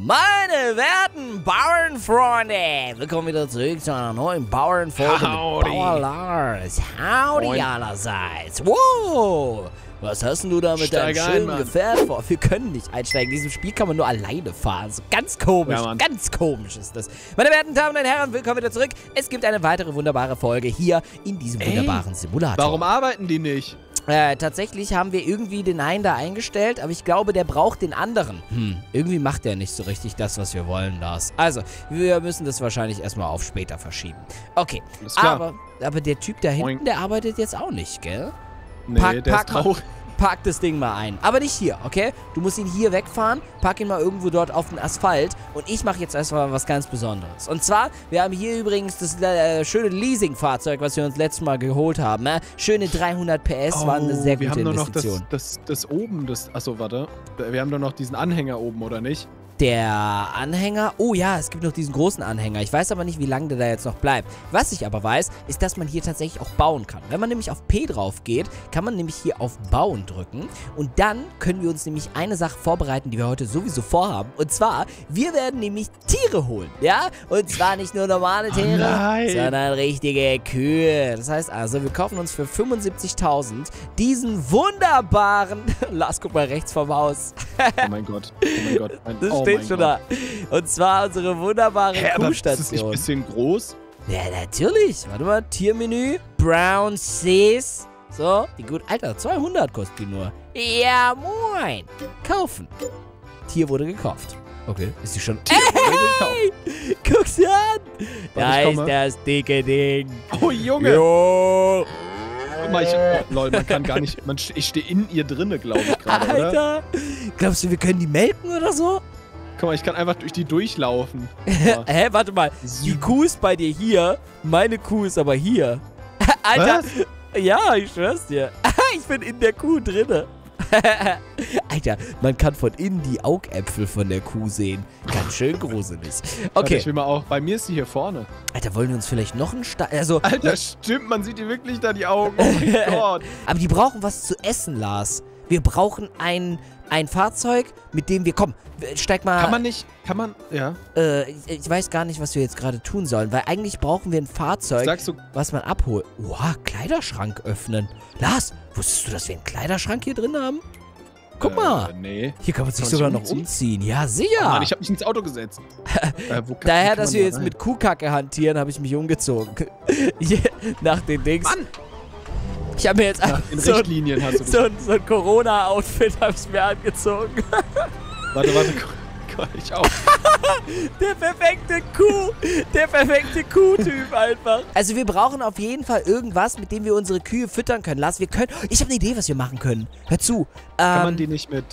Meine werten Bauernfreunde, willkommen wieder zurück zu einer neuen Bauernfolge Howdy. mit Bauer Lars. Howdy Moin. allerseits. Wow, was hast denn du da mit deinem Steig ein, schönen. Gefährt vor? Wir können nicht einsteigen. In diesem Spiel kann man nur alleine fahren. So ganz komisch, Ja, ganz komisch ist das. Meine werten Damen und Herren, willkommen wieder zurück. Es gibt eine weitere wunderbare Folge hier in diesem Ey, wunderbaren Simulator. Warum arbeiten die nicht? Äh, tatsächlich haben wir irgendwie den einen da eingestellt, aber ich glaube, der braucht den anderen. Hm, irgendwie macht der nicht so richtig das, was wir wollen, Lars. Also, wir müssen das wahrscheinlich erstmal auf später verschieben. Okay, aber, aber der Typ da hinten, Moin. der arbeitet jetzt auch nicht, gell? Nee, Pack- der pack ist traurig. Pack das Ding mal ein. Aber nicht hier, okay? Du musst ihn hier wegfahren, pack ihn mal irgendwo dort auf den Asphalt und ich mache jetzt erstmal was ganz Besonderes. Und zwar, wir haben hier übrigens das äh, schöne Leasingfahrzeug, was wir uns letztes Mal geholt haben. Äh? Schöne 300 PS, war eine sehr Oh, wir gute haben nur noch das, Investition. das, das oben, das, achso, warte. Wir haben doch noch diesen Anhänger oben, oder nicht? Der Anhänger, oh ja, es gibt noch diesen großen Anhänger. Ich weiß aber nicht, wie lange der da jetzt noch bleibt. Was ich aber weiß, ist, dass man hier tatsächlich auch bauen kann. Wenn man nämlich auf P drauf geht, kann man nämlich hier auf Bauen drücken. Und dann können wir uns nämlich eine Sache vorbereiten, die wir heute sowieso vorhaben. Und zwar, wir werden nämlich Tiere holen, ja? Und zwar nicht nur normale Tiere, nein. sondern richtige Kühe. Das heißt also, wir kaufen uns für 75.000 diesen wunderbaren... Lars, guck mal rechts vom Haus. Oh mein Gott. Oh mein Gott. Ein, oh steht mein schon Gott. da. Und zwar unsere wunderbare Hä, aber ist das nicht ein Kuhstation. bisschen groß? Ja, natürlich. Warte mal, Tiermenü. Brown Seas. So, die gut. Alter, 200 kostet die nur. Ja, moin. Kaufen. Tier wurde gekauft. Okay, ist die schon... Hey! Guck's dir an. Da ist das dicke Ding. Oh Junge! Jo. Guck mal, ich, oh, lol, man kann gar nicht. Man, ich stehe in ihr drinne, glaube ich gerade, oder? Alter. Glaubst du, wir können die melken oder so? Guck mal, ich kann einfach durch die durchlaufen. Hä, warte mal. Die Kuh ist bei dir hier. Meine Kuh ist aber hier. Alter. Ja, ich schwör's dir. ich bin in der Kuh drinne. Alter, man kann von innen die Augäpfel von der Kuh sehen. Ganz schön gruselig. Okay. ich will mal auch. Bei mir ist sie hier vorne. Alter, wollen wir uns vielleicht noch einen Stein... Also, Alter, stimmt, man sieht die wirklich da die Augen. Oh aber die brauchen was zu essen, Lars. Wir brauchen ein, ein Fahrzeug, mit dem wir... Komm, steig mal... Kann man nicht. Kann man. Ja. Äh, ich, ich weiß gar nicht, was wir jetzt gerade tun sollen, weil eigentlich brauchen wir ein Fahrzeug, Sagst du. was man abholt. Oha, Kleiderschrank öffnen. Lars, wusstest du, dass wir einen Kleiderschrank hier drin haben? Guck mal, Äh, nee. hier kann man sich kann sogar noch umziehen? umziehen. Ja, Oh sicher. Mann, ich habe mich ins Auto gesetzt. äh, wo Daher, dass wir da jetzt rein? mit Kuhkacke hantieren, habe ich mich umgezogen. Nach den Dings. Mann! Ich habe mir jetzt Nach den so, ein- Richtlinien hast du so, ein- so ein Corona-Outfit habe ich mir angezogen. Warte, warte. Ich auch. Der perfekte Kuh. Der perfekte Kuhtyp einfach. Also wir brauchen auf jeden Fall irgendwas, mit dem wir unsere Kühe füttern können. Lass, wir können... Ich habe eine Idee, was wir machen können. Hör zu. Kann Ähm, man die nicht mit.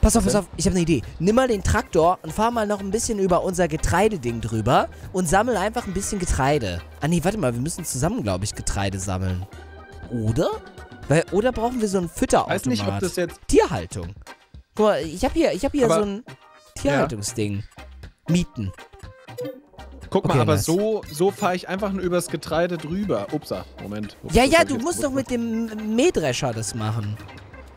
Pass auf, pass auf, ich habe eine Idee. Nimm mal den Traktor und fahr mal noch ein bisschen über unser Getreideding drüber und sammel einfach ein bisschen Getreide. Ah nee, warte mal, wir müssen zusammen, glaube ich, Getreide sammeln. Oder? Weil, oder brauchen wir so einen Fütterautomat? Weiß nicht, ob das jetzt. Tierhaltung. Guck mal, ich habe hier, ich hab hier Aber- so ein Tierhaltungsding. Mieten. Guck Okay, mal, aber nice. so, so fahre ich einfach nur übers Getreide drüber. Upsa, Moment. Ups, Ja, ja, du musst doch kaputt mit dem Mähdrescher das machen.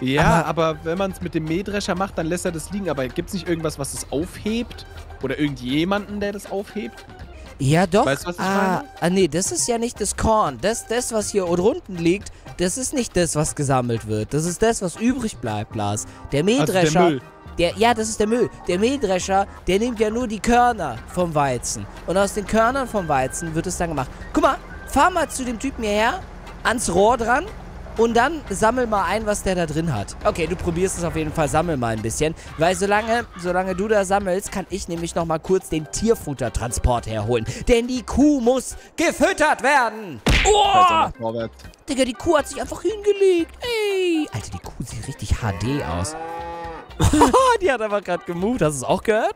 Ja, aber, wenn man es mit dem Mähdrescher macht, dann lässt er das liegen. Aber gibt es nicht irgendwas, was es aufhebt? Oder irgendjemanden, der das aufhebt? Ja, doch. Weißt du, was ich ah, meine? ah, nee, das ist ja nicht das Korn. Das, das, was hier unten liegt, das ist nicht das, was gesammelt wird. Das ist das, was übrig bleibt, Lars. Der Also Mähdrescher. der Müll. Der, ja, das ist der Müll. Der Mähdrescher, der nimmt ja nur die Körner vom Weizen. Und aus den Körnern vom Weizen wird es dann gemacht. Guck mal, fahr mal zu dem Typen hierher, ans Rohr dran und dann sammel mal ein, was der da drin hat. Okay, du probierst es auf jeden Fall, sammel mal ein bisschen. Weil solange, solange du da sammelst, kann ich nämlich noch mal kurz den Tierfuttertransport herholen. Denn die Kuh muss gefüttert werden. Oh! Digga, die Kuh hat sich einfach hingelegt. Ey. Alter, die Kuh sieht richtig HD aus. die hat einfach gerade gemoved. Hast du es auch gehört?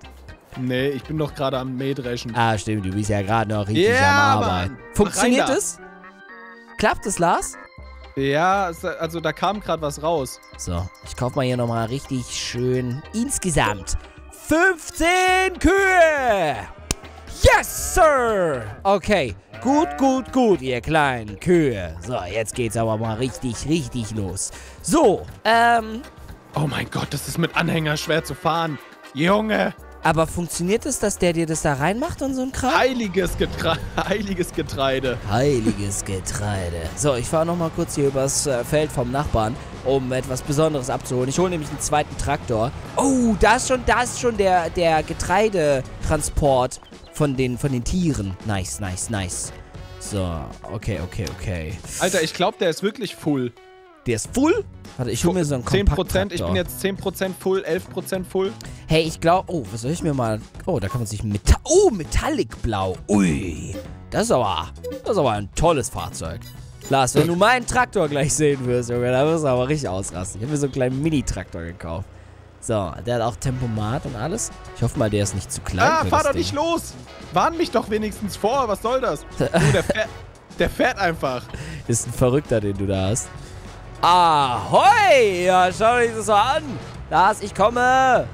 Nee, ich bin doch gerade am Mähdreschen. Ah, stimmt. Du bist ja gerade noch richtig Ja, am Arbeiten. Funktioniert es? Klappt es, Lars? Ja, also da kam gerade was raus. So, ich kauf mal hier nochmal richtig schön insgesamt 15 Kühe. Yes, Sir. Okay, gut, gut, gut, ihr kleinen Kühe. So, jetzt geht's aber mal richtig, richtig los. So, ähm, Oh mein Gott, das ist mit Anhänger schwer zu fahren. Junge. Aber funktioniert es, dass der dir das da reinmacht und so ein Kram? Heiliges, Getre Heiliges Getreide. Heiliges Getreide. So, ich fahre nochmal kurz hier übers äh, Feld vom Nachbarn, um etwas Besonderes abzuholen. Ich hole nämlich einen zweiten Traktor. Oh, da ist schon, da ist schon der, der Getreidetransport von den, von den Tieren. Nice, nice, nice. So, okay, okay, okay. Alter, ich glaube, der ist wirklich full. Der ist full? Warte, ich hole mir so einen 10%, ich bin jetzt 10% full, 11% full. Hey, ich glaube, oh, was soll ich mir mal... Oh, da kann man sich... Meta oh, Metallic Blau. Ui, das ist aber... Das ist aber ein tolles Fahrzeug. Lars, wenn du meinen Traktor gleich sehen wirst, Junge, da wirst du aber richtig ausrasten. Ich habe mir so einen kleinen Mini-Traktor gekauft. So, der hat auch Tempomat und alles. Ich hoffe mal, der ist nicht zu klein. Ah, fahr doch nicht los! Warn mich doch wenigstens vor, was soll das? du, der, fährt, der fährt einfach. Ist ein Verrückter, den du da hast. Ahoi! Ja, schau dir das mal an. Lars, ich komme.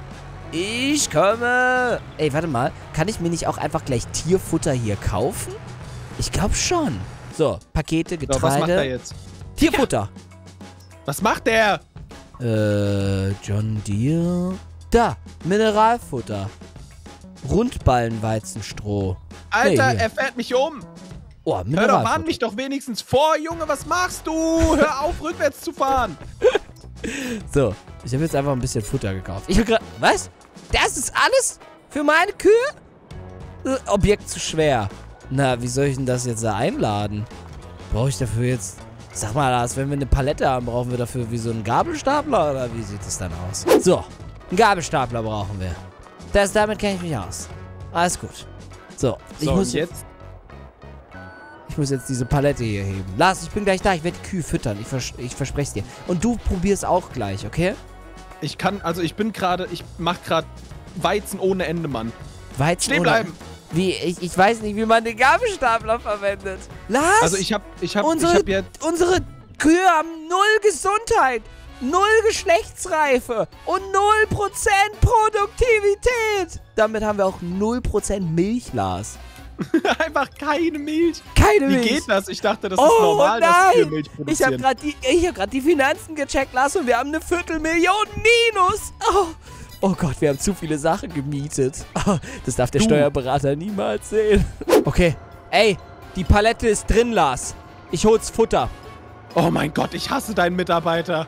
Ich komme. Ey, warte mal. Kann ich mir nicht auch einfach gleich Tierfutter hier kaufen? Ich glaube schon. So, Pakete, Getreide. So, was macht er jetzt? Tierfutter. Ja. Was macht der? Äh, John Deere. Da, Mineralfutter. Rundballenweizenstroh. Alter, nee, er fährt mich um. Oh, Hör doch, warn mich doch wenigstens vor, Junge, was machst du? Hör auf, rückwärts zu fahren. So, ich habe jetzt einfach ein bisschen Futter gekauft. Ich habe gerade... Was? Das ist alles? Für meine Kühe? Äh, Objekt zu schwer. Na, wie soll ich denn das jetzt da einladen? Brauche ich dafür jetzt... Sag mal, Lars, wenn wir eine Palette haben, brauchen wir dafür wie so einen Gabelstapler? Oder wie sieht das dann aus? So, einen Gabelstapler brauchen wir. Das, damit kenne ich mich aus. Alles gut. So, ich so, muss jetzt ich muss jetzt diese Palette hier heben. Lars, ich bin gleich da. Ich werde die Kühe füttern. Ich, vers ich verspreche es dir. Und du probierst auch gleich, okay? Ich kann, also ich bin gerade, ich mach gerade Weizen ohne Ende, Mann. Weizen Stehen bleiben. Wie? Ich, ich weiß nicht, wie man den Gabelstapler verwendet. Lars! Also ich hab, ich hab, unsere, ich hab jetzt... Unsere Kühe haben null Gesundheit, null Geschlechtsreife und null Prozent Produktivität. Damit haben wir auch null Prozent Milch, Lars. Einfach keine Milch. Keine Milch. Wie geht das? Ich dachte, das oh, ist normal, nein. dass wir Milch produzieren. Ich habe gerade die, hab die Finanzen gecheckt, Lars, und wir haben eine Viertelmillion Minus. Oh. oh Gott, wir haben zu viele Sachen gemietet. Oh, das darf der du. Steuerberater niemals sehen. Okay. Ey, die Palette ist drin, Lars. Ich hol's Futter. Oh mein Gott, ich hasse deinen Mitarbeiter.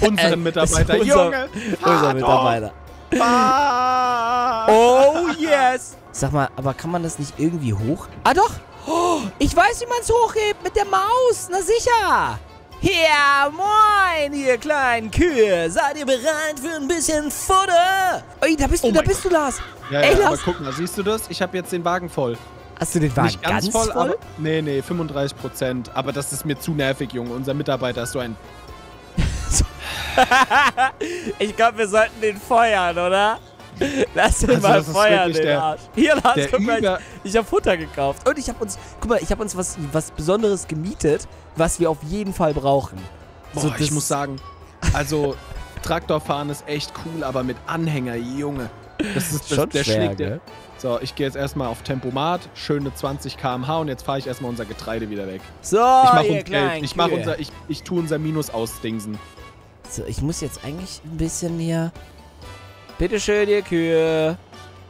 Unseren Mitarbeiter. Unser, Junge, unser Mitarbeiter. Ah. Oh yes. Sag mal, aber kann man das nicht irgendwie hoch... Ah, doch! Oh, ich weiß, wie man es hochhebt mit der Maus. Na sicher. Ja, moin, ihr kleinen Kühe. Seid ihr bereit für ein bisschen Futter? Ui, da bist du, oh da bist du, Lars. Ja, Ey, ja, Lars. aber guck mal, siehst du das? Ich habe jetzt den Wagen voll. Hast du den Wagen Nicht ganz, ganz voll? voll? Aber, nee, nee, 35 Prozent. Aber das ist mir zu nervig, Junge. Unser Mitarbeiter ist so ein... ich glaube, wir sollten den feuern, oder? Lass ihn also, mal feuern, den der, Arsch. Hier, Lars, guck mal, ich, ich habe Futter gekauft. Und ich habe uns, guck mal, ich habe uns was, was Besonderes gemietet, was wir auf jeden Fall brauchen. Boah, so, ich muss sagen, also Traktorfahren ist echt cool, aber mit Anhänger, Junge. Das ist das, Schon der schwer, schlägt So, ich gehe jetzt erstmal auf Tempomat, schöne 20 km/h und jetzt fahre ich erstmal unser Getreide wieder weg. So, ich mach ihr Geld. Ich mach unser, ich, ich tue unser Minus ausdingsen. So, ich muss jetzt eigentlich ein bisschen hier Bitteschön, ihr Kühe.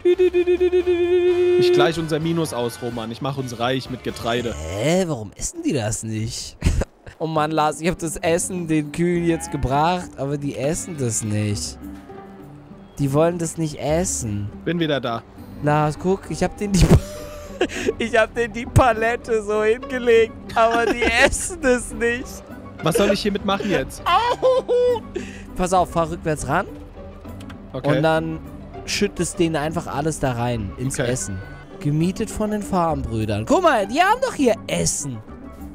Ich gleich unser Minus aus, Roman. Ich mache uns reich mit Getreide. Hä? Warum essen die das nicht? oh Mann, Lars, ich habe das Essen den Kühen jetzt gebracht, aber die essen das nicht. Die wollen das nicht essen. Bin wieder da. Lars, guck, ich habe den die... ich habe den die Palette so hingelegt, aber die essen es nicht. Was soll ich hiermit machen jetzt? Pass auf, fahr rückwärts ran. Okay. Und dann schüttest denen einfach alles da rein, ins okay. Essen. Gemietet von den Farmbrüdern. Guck mal, die haben doch hier Essen.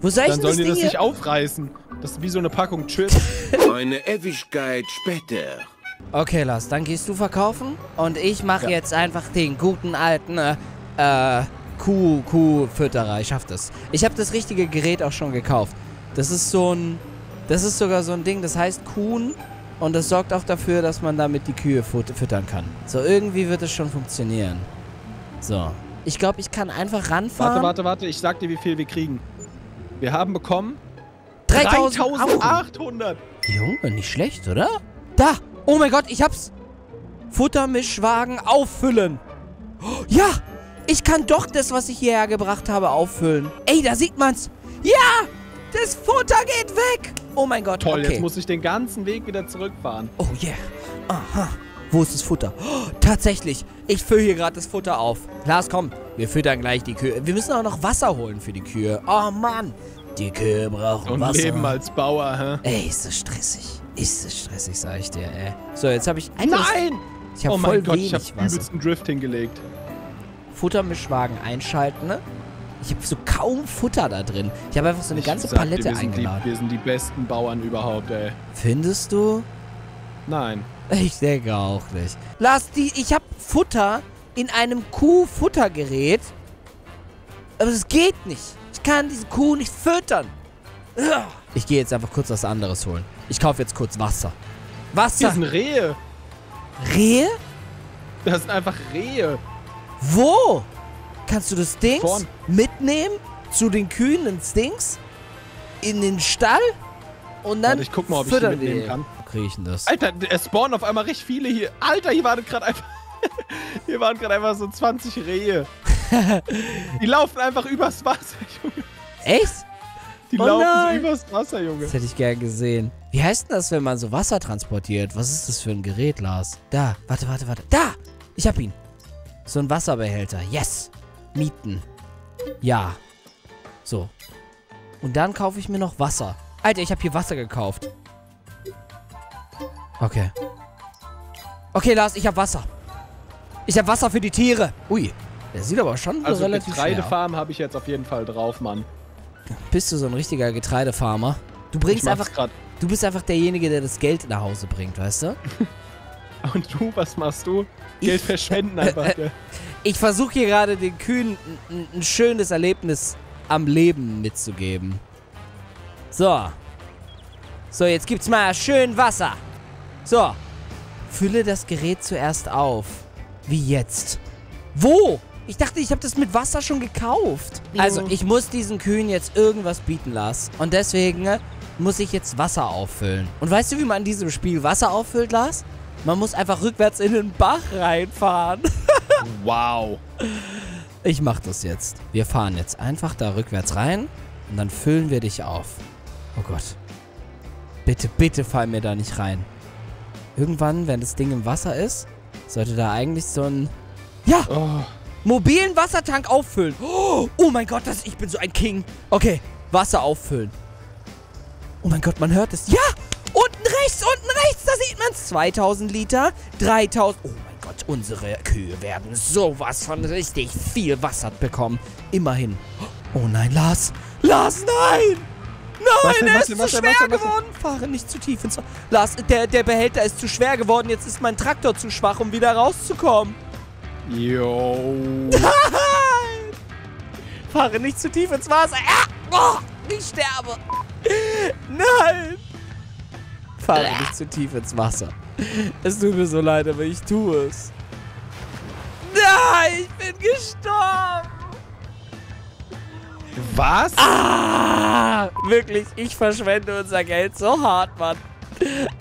Wo soll ich Dann sollen die das nicht aufreißen. Das ist wie so eine Packung Chips. Eine Ewigkeit später. Okay, Lars, dann gehst du verkaufen und ich mache ja. jetzt einfach den guten alten äh, äh Kuh, Kuhfütterer. Ich schaff das. Ich habe das richtige Gerät auch schon gekauft. Das ist so ein, das ist sogar so ein Ding, das heißt Kuhn und das sorgt auch dafür, dass man damit die Kühe füttern kann. So, irgendwie wird es schon funktionieren. So. Ich glaube, ich kann einfach ranfahren. Warte, warte, warte. Ich sag dir, wie viel wir kriegen. Wir haben bekommen 3800. Junge, nicht schlecht, oder? Da. Oh mein Gott, ich hab's. Futtermischwagen auffüllen. Oh, ja, ich kann doch das, was ich hierher gebracht habe, auffüllen. Ey, da sieht man's. Ja, das Futter geht weg. Oh mein Gott, Toll, okay. jetzt muss ich den ganzen Weg wieder zurückfahren. Oh yeah. Aha. Wo ist das Futter? Oh, tatsächlich. Ich fülle hier gerade das Futter auf. Lars, komm. Wir füttern gleich die Kühe. Wir müssen auch noch Wasser holen für die Kühe. Oh Mann. Die Kühe brauchen Und Wasser. leben als Bauer, hä? Ey, ist das stressig. Ist das stressig, sag ich dir, ey. So, jetzt habe ich... Nein! Ich habe oh voll mein Gott, wenig ich hab Wasser. übelsten Drift hingelegt. Futtermischwagen einschalten, ne? Ich habe so kaum Futter da drin. Ich habe einfach so eine Ich ganze sag Palette wir eingeladen. Die, wir sind die besten Bauern überhaupt, ey. Findest du? Nein. Ich denke auch nicht. Lars, die, ich habe Futter in einem Kuhfuttergerät. Aber es geht nicht. Ich kann diese Kuh nicht füttern. Ich gehe jetzt einfach kurz was anderes holen. Ich kaufe jetzt kurz Wasser. Wasser. sind Rehe. Rehe? Das sind einfach Rehe. Wo? Kannst du das Dings Vorn. mitnehmen? Zu den Kühen ins Dings? In den Stall? Und dann Warte, ich guck mal, ob ich die mitnehmen kann. Wo krieg ich denn das? Alter, es spawnen auf einmal richtig viele hier. Alter, hier waren gerade einfach... hier waren gerade einfach so 20 Rehe. die laufen einfach übers Wasser, Junge. Echt? Die Oh laufen nein. so übers Wasser, Junge. Das hätte ich gern gesehen. Wie heißt denn das, wenn man so Wasser transportiert? Was ist das für ein Gerät, Lars? Da, warte, warte, warte. Da! Ich hab ihn. So ein Wasserbehälter. Yes. Mieten. Ja. So. Und dann kaufe ich mir noch Wasser. Alter, ich habe hier Wasser gekauft. Okay. Okay, Lars, ich habe Wasser. Ich habe Wasser für die Tiere. Ui. Der sieht aber schon Also relativ. Getreidefarm habe ich jetzt auf jeden Fall drauf, Mann. Bist du so ein richtiger Getreidefarmer? Du bringst einfach grad. Du bist einfach derjenige, der das Geld nach Hause bringt, weißt du? Und du, was machst du? Ich- Geld verschwenden einfach. gell? Ich versuche hier gerade den Kühen ein, schönes Erlebnis am Leben mitzugeben. So. So, jetzt gibt's mal schön Wasser. So. Fülle das Gerät zuerst auf. Wie jetzt? Wo? Ich dachte, ich habe das mit Wasser schon gekauft. Also, ich muss diesen Kühen jetzt irgendwas bieten lassen. Und deswegen äh, muss ich jetzt Wasser auffüllen. Und weißt du, wie man in diesem Spiel Wasser auffüllt, Lars? Man muss einfach rückwärts in den Bach reinfahren. wow. Ich mach das jetzt. Wir fahren jetzt einfach da rückwärts rein und dann füllen wir dich auf. Oh Gott. Bitte, bitte fall mir da nicht rein. Irgendwann, wenn das Ding im Wasser ist, sollte da eigentlich so ein... Ja! Oh, Mobilen Wassertank auffüllen. Oh, oh mein Gott, das, ich bin so ein King. Okay, Wasser auffüllen. Oh mein Gott, man hört es. Ja! Unten rechts, unten rechts, sieht man es. 2000 Liter, 3000... Oh mein Gott, unsere Kühe werden sowas von richtig viel Wasser bekommen. Immerhin. Oh nein, Lars. Lars, nein! Nein, Warte, er warte, ist zu schwer geworden. Fahre nicht zu tief ins Wasser. Lars, der, der Behälter ist zu schwer geworden. Jetzt ist mein Traktor zu schwach, um wieder rauszukommen. yo. Nein! Fahre nicht zu tief ins Wasser. Ah! Oh, ich sterbe. Nein! Fahre nicht zu tief ins Wasser. Es tut mir so leid, aber ich tue es. Nein, ich bin gestorben. Was? Ah! Wirklich, ich verschwende unser Geld so hart, Mann.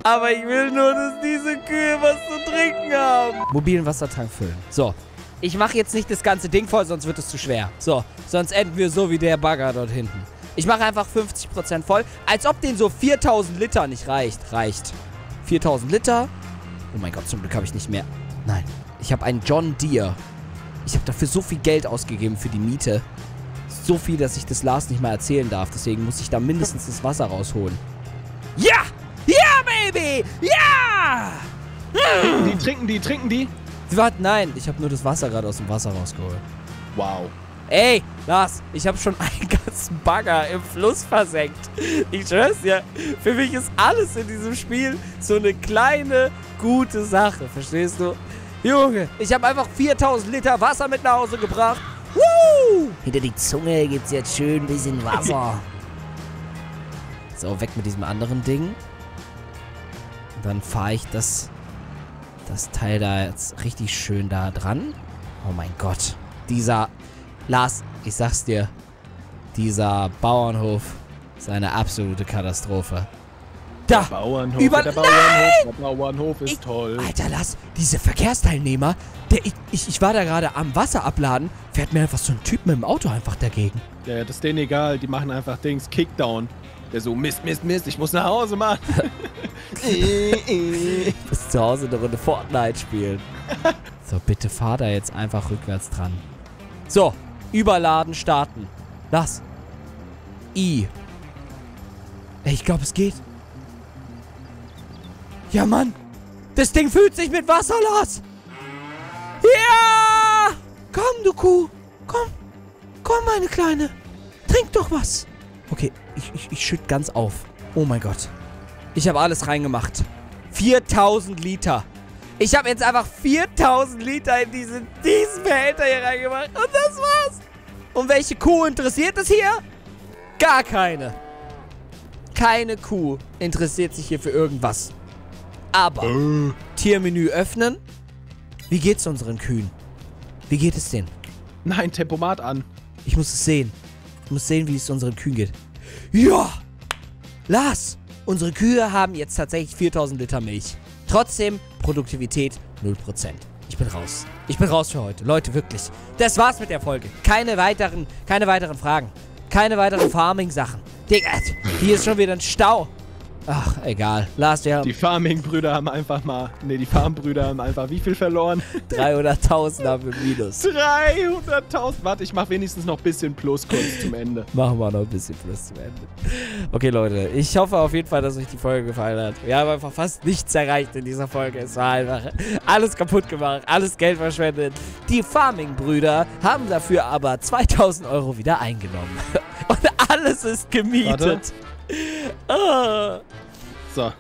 Aber ich will nur, dass diese Kühe was zu trinken haben. Mobilen Wassertank füllen. So. Ich mache jetzt nicht das ganze Ding voll, sonst wird es zu schwer. So, sonst enden wir so wie der Bagger dort hinten. Ich mache einfach 50% voll, als ob den so 4000 Liter nicht reicht. Reicht. 4000 Liter. Oh mein Gott, zum Glück habe ich nicht mehr. Nein, ich habe einen John Deere. Ich habe dafür so viel Geld ausgegeben für die Miete. So viel, dass ich das Lars nicht mal erzählen darf. Deswegen muss ich da mindestens das Wasser rausholen. Ja! Ja, Baby! Ja! Die trinken die, trinken die. Warte, nein. Ich habe nur das Wasser gerade aus dem Wasser rausgeholt. Wow. Ey, Lars, ich habe schon einen ganzen Bagger im Fluss versenkt. Ich schwör's dir, für mich ist alles in diesem Spiel so eine kleine, gute Sache. Verstehst du? Junge, ich habe einfach 4000 Liter Wasser mit nach Hause gebracht. Woo! Hinter die Zunge gibt's jetzt schön ein bisschen Wasser. so, weg mit diesem anderen Ding. Dann fahre ich das, das Teil da jetzt richtig schön da dran. Oh mein Gott. Dieser Lars, ich sag's dir, dieser Bauernhof ist eine absolute Katastrophe. Da. Der Bauernhof, Über- der Bauernhof, der Bauernhof ist Ich- toll. Alter, lass diese Verkehrsteilnehmer. Der, ich, ich, ich war da gerade am Wasser abladen. Fährt mir einfach so ein Typ mit dem Auto einfach dagegen. Ja, das ist denen egal, die machen einfach Dings, Kickdown. Der so, Mist, Mist, Mist, ich muss nach Hause, Mann. Bis zu Hause eine Runde Fortnite spielen. so, bitte fahr da jetzt einfach rückwärts dran. So, überladen, starten. Lass. I. Ey, ich glaube, es geht. Ja, Mann. Das Ding fühlt sich mit Wasser, Lars. Ja! Komm, du Kuh. Komm. Komm, meine Kleine. Trink doch was. Okay, ich, ich, ich schütt ganz auf. Oh mein Gott. Ich habe alles reingemacht. 4000 Liter. Ich habe jetzt einfach 4000 Liter in diesen, diesen Behälter hier reingemacht. Und das war's. Und welche Kuh interessiert es hier? Gar keine. Keine Kuh interessiert sich hier für irgendwas. Aber Tiermenü öffnen. Wie geht's unseren Kühen? Wie geht es denen? Nein, Tempomat an. Ich muss es sehen. Ich muss sehen, wie es unseren Kühen geht. Ja! Lars, unsere Kühe haben jetzt tatsächlich 4000 Liter Milch. Trotzdem Produktivität 0%. Ich bin raus. Ich bin raus für heute. Leute, wirklich. Das war's mit der Folge. Keine weiteren, keine weiteren Fragen. Keine weiteren Farming-Sachen. Digga, hier ist schon wieder ein Stau. Ach, egal. Lars, wir haben Die Farming-Brüder haben einfach mal, ne, die Farmbrüder haben einfach wie viel verloren? 300.000 haben wir Minus. 300.000. Warte, ich mach wenigstens noch ein bisschen Plus kurz zum Ende. Machen wir noch ein bisschen Plus zum Ende. Okay, Leute. Ich hoffe auf jeden Fall, dass euch die Folge gefallen hat. Wir haben einfach fast nichts erreicht in dieser Folge. Es war einfach alles kaputt gemacht, alles Geld verschwendet. Die Farming-Brüder haben dafür aber 2000 Euro wieder eingenommen. Und alles ist gemietet. Ah. So,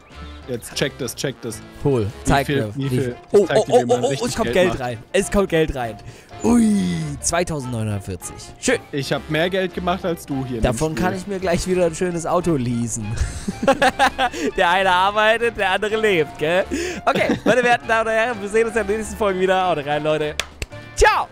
jetzt checkt das, checkt das. Cool. Zeig viel- mir. viel- Oh, oh, oh, oh, oh, es kommt Geld Geld rein. Es kommt Geld rein. Ui, 2940. Schön. Ich habe mehr Geld gemacht als du hier. Davon kann ich mir gleich wieder ein schönes Auto leasen. der eine arbeitet, der andere lebt, gell? Okay, meine werten Damen und Herren, wir sehen uns in der nächsten Folge wieder. Haut rein, Leute. Ciao!